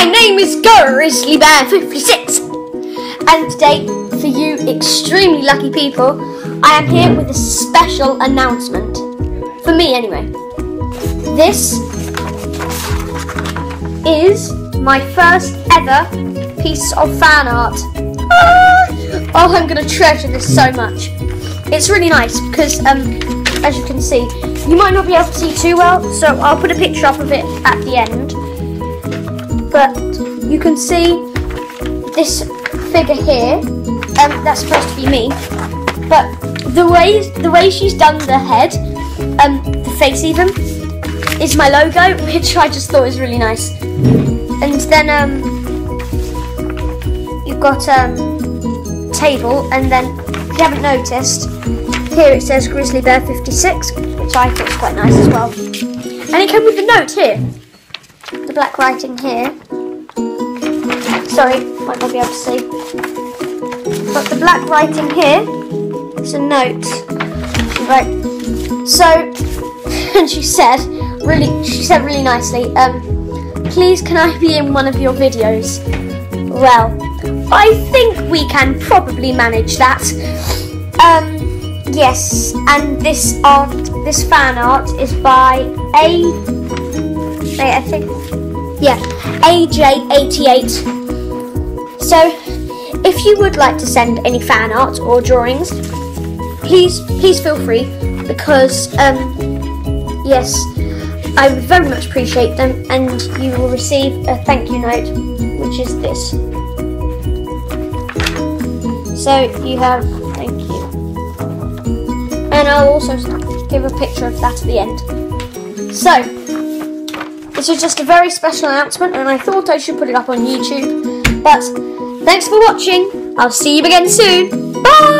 My name is Grizzly Bear 56 and today, for you extremely lucky people, I am here with a special announcement. For me, anyway. This is my first ever piece of fan art. Ah! Oh, I'm going to treasure this so much. It's really nice because, um, as you can see, you might not be able to see too well, so I'll put a picture up of it at the end. But you can see this figure here. Um, that's supposed to be me. But the way the way she's done the head, um, the face even, is my logo, which I just thought was really nice. And then um, you've got um, table, and then if you haven't noticed, here it says Grizzly Bear 56, which I thought was quite nice as well. And it came with a note here, the black writing here. Sorry, might not be able to see. But the black writing here is a note. Right. So, and she said, really, she said really nicely, um, please can I be in one of your videos? Well, I think we can probably manage that. Um, yes, and this art, this fan art is by A, wait, I think, yeah, AJ88. So, if you would like to send any fan art or drawings, please please feel free because um, yes, I would very much appreciate them, and you will receive a thank you note, which is this. So you have thank you, and I'll also give a picture of that at the end. So. This is just a very special announcement, and I thought I should put it up on YouTube. But Thanks for watching. I'll see you again soon. Bye!